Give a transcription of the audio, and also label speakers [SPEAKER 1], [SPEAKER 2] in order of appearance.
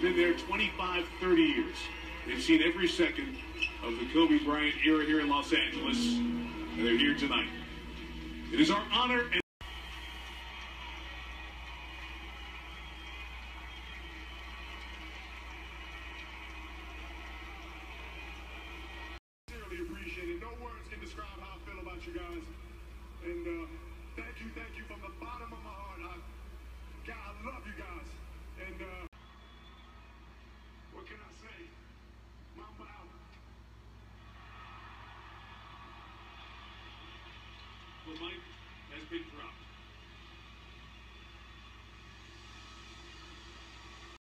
[SPEAKER 1] been there 25, 30 years. They've seen every second of the Kobe Bryant era here in Los Angeles, and they're here tonight. It is our honor and.
[SPEAKER 2] No words can describe how I feel about you guys. And uh, thank you, thank you from the bottom of my heart. I, God, I love you guys. And uh, what can I say? Mamba out.
[SPEAKER 1] Well, Mike,